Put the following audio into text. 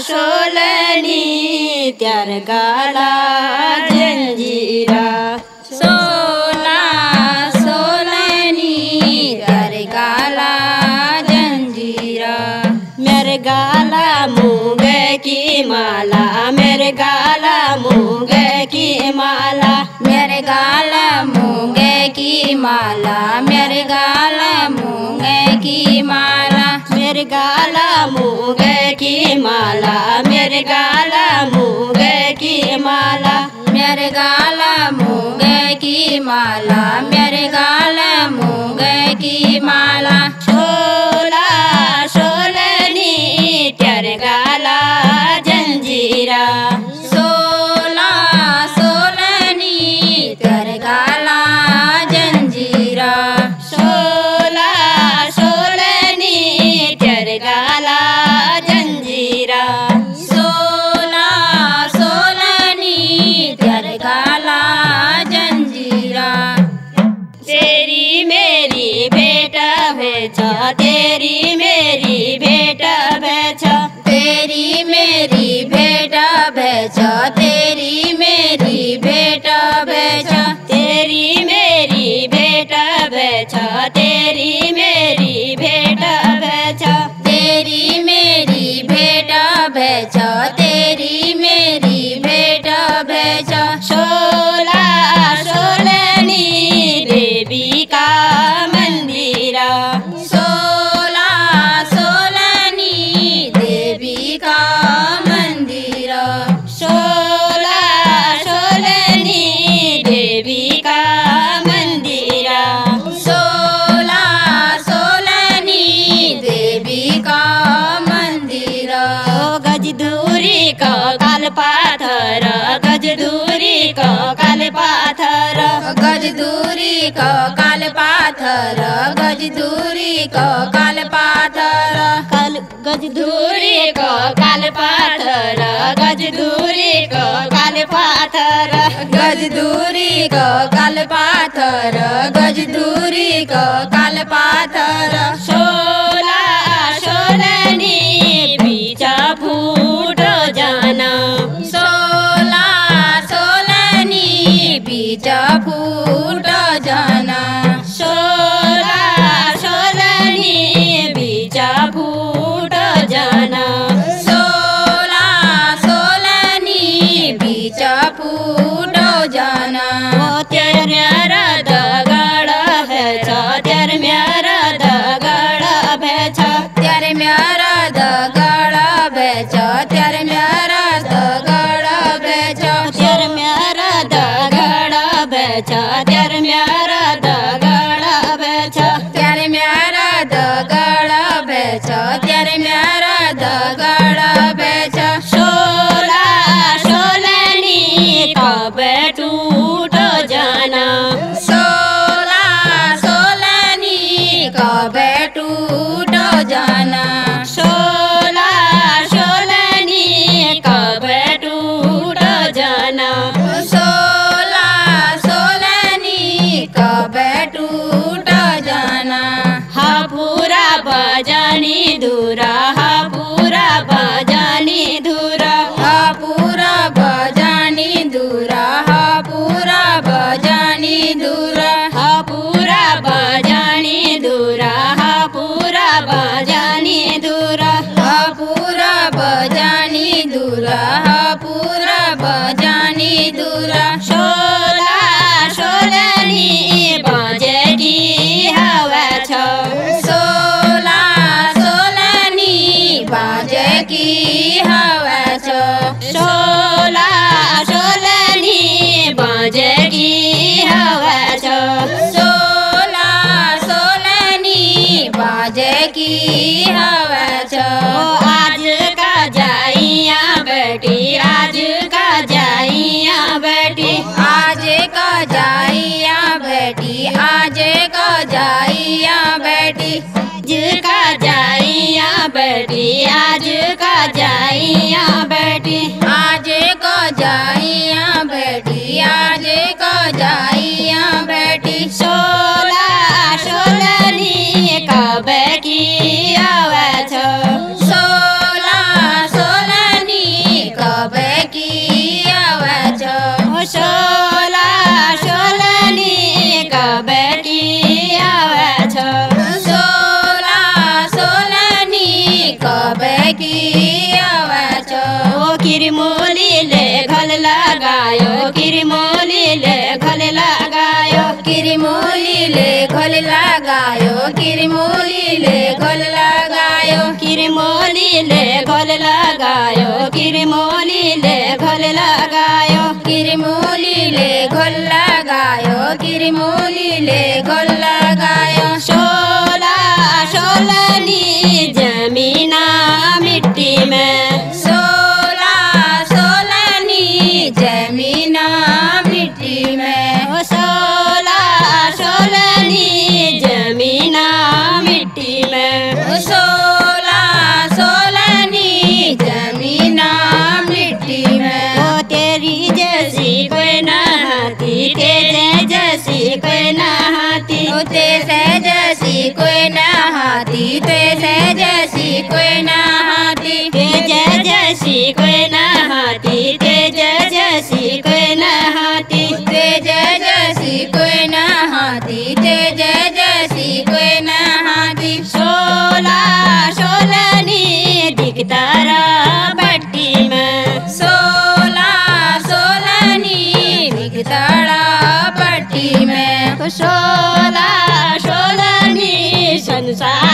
सोलनी त्यार गाला जंजीरा। सोला सोलनी, त्यार गाला जंजीरा। मेरे गाला की माला की माला, मेरे गाल की माला, मेरे गाल मेरे गाला मूंग की माला, मेरे गाला मुँह की माला, मेरे गाला मुँह की माला का को काल पाथर गज दूरी को काल पाथर गज दूरी को काल पाथर काल गज दूरी को काल पाथर गज दूरी को काल पाथर गज दूरी को काल पाथर गज दूरी को काल पाथर बजानी धुरा हा पूरा बजानी धुरा पूरा बजानी दूरा पूरा बजानी दूरा। पूरा बजानी हा पूरा बजानी धुरा पूरा बजानी दूरा पूरा बजानी दूरा की हवा छ सोला सोलनी बाजे की हवा छ। सोला सोलनी बाजे की हवा छ। आज का जाइया बेटी, आज का जाइया बेटी। आज का जाइया बेटी, आज का जाइया बेटी। जाइया बेटी, आज का जाइया बेटी। आज को जाइया बेटी, आज को जाइया बेटी। सोला सोलनी कब की छो सोला सोलनी कब की आवे छो ओ किरमोलीले घल लगायो किरमोलीले घल लगायो किरिमोलीले घोल लगायो किरिमोलीले घोल लगायो किरमोलीले घल लगायो किरमोलीले घल लगायो किरिमोलीले घोल लगायो किरिमोलीले घोल लगायो शोला शोलनी जमीना पितड़ा पट्टी में तो शोला शोलनी संसार